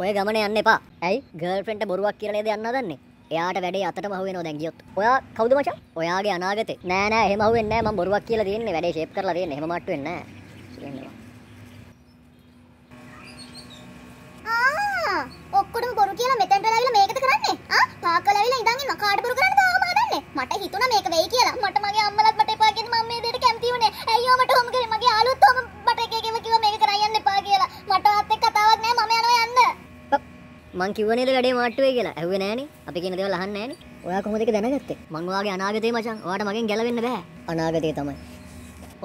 ඔය ගමන යන්න එපා. ඇයි? ගර්ල්ෆ්‍රෙන්ඩ්ට බොරුවක් කියලා නේද යන්න හදන්නේ? එයාට වැඩේ අතටම අහු වෙනවා දැන් ගියොත්. ඔයා කවුද මචං? ඔයාගේ අනාගතේ. නෑ නෑ එහෙම අහු වෙන්නේ නෑ මම බොරුවක් කියලා තියෙන්නේ. වැඩේ ෂේප් කරලා තියෙන්නේ. එහෙම මට්ටු වෙන්නේ නෑ. ඉන්නවා. ආ ඔක්කොටම බොරු කියලා මෙතෙන්ට ඇවිල්ලා මේකද කරන්නේ? ආ පාකල ඇවිල්ලා ඉඳන් ඉන්නවා. කාට බොරු කරන්නද තාම හදන්නේ? මට හිතුණා මේක වෙයි කියලා. මට මගේ අම්මලත් මං කිව්ව නේද වැඩේ මාට්ටු වෙයි කියලා. ඇහුවේ නෑනේ. අපි කියන දේවල් අහන්නේ නෑනේ. ඔයා කොහොමද ඒක දැනගත්තේ? මං ඔයාගේ අනාගතේ මචං. ඔයාට මගෙන් ගැලවෙන්න බෑ. අනාගතේ තමයි.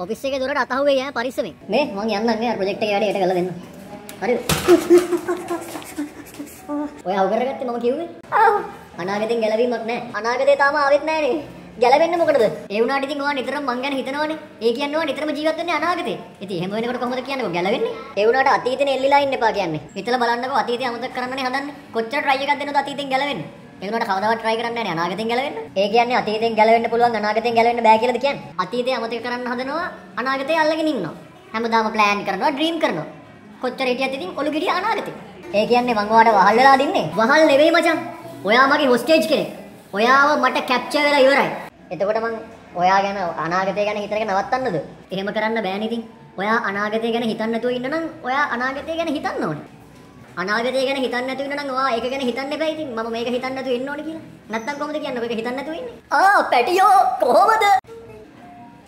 ඔෆිස් එකේ දොරට අතහුවේ ඈ පරිස්සමෙන්. මේ මං යන්නම් අර ප්‍රොජෙක්ට් එකේ වැඩේ යට කරලා දෙන්න. හරිද? ඔය අවු කරගත්තේ මම කිව්වේ? ආ අනාගතෙන් ගැලවීමක් නෑ. අනාගතේ තාම ආවෙත් නෑනේ. ගැලවෙන්න මොකටද? ඒ වුණාට ඉතින් ඔයා නිතරම මං ගැන හිතනවනේ. ඒ කියන්නේ ඔයා නිතරම ජීවත් වෙන්නේ අනාගතේ. ඉතින් එහෙම වෙනකොට කොහොමද කියන්නේ ඔය ගැලවෙන්නේ? ඒ වුණාට අතීතේ එල්ලිලා ඉන්න එපා කියන්නේ. හිතලා බලන්නකෝ අතීතේ අමතක කරන්නනේ හදන්නේ. කොච්චර try එකක් දෙනවද අතීතෙන් ගැලවෙන්න? ඒ වුණාට කවදාවත් try කරන්නේ නැහැ අනාගතෙන් ගැලවෙන්න. ඒ කියන්නේ අතීතෙන් ගැලවෙන්න පුළුවන් අනාගතෙන් ගැලවෙන්න බෑ කියලාද කියන්නේ? අතීතේ අමතක කරන්න හදනවා අනාගතේ අල්ලගෙන ඉන්නවා. හැමදාම plan කරනවා, dream කරනවා. කොච්චර හිටියත් ඉතින් ඔලු ගෙඩිය අනාගතේ. ඒ කියන්නේ මං ඔයාට වහල් වෙලා දින්නේ. වහල් නෙවෙයි මචං. ඔයා මගේ හොස්ටේජ් කෙනෙක්. ඔයාව මට කැප්චර් වෙලා ඉවරයි. එතකොට මං ඔයා ගැන අනාගතය ගැන හිතන එක නවත්තන්නද? එහෙම කරන්න බෑනේ ඉතින්. ඔයා අනාගතය ගැන හිතන්න නැතුව ඉන්න නම් ඔයා අනාගතය ගැන හිතන්න ඕනේ. අනාගතය ගැන හිතන්න නැතුව ඉන්න නම් ඔයා ඒක ගැන හිතන්න එපා ඉතින්. මම මේක හිතන්න නැතුව ඉන්න ඕනේ කියලා. නැත්තම් කොහොමද කියන්නේ? ඔයක හිතන්න නැතුව ඉන්නේ. ආ පැටියෝ කොහොමද?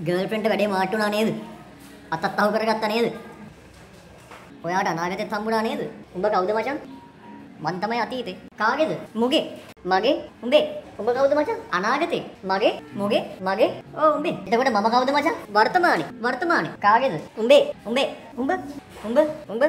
ගර්ල්ෆ්‍රෙන්ඩ්ට වැඩේ මාට්ටුනා නේද? අතත් අහු කරගත්තා නේද? ඔයාට අනාගතෙත් හම්බුණා නේද? උඹ කවුද මචං? මං තමයි අතීතේ. කාගේද? මුගේ. මගේ. උඹේ. උඹ කවුද මචං? අනාගතේ. මගේ. මුගේ. මගේ. ඔව් උඹේ. එතකොට මම කවුද මචං? වර්තමානේ. වර්තමානේ. කාගේද? උඹේ. උඹේ. උඹ. උඹ. උඹ.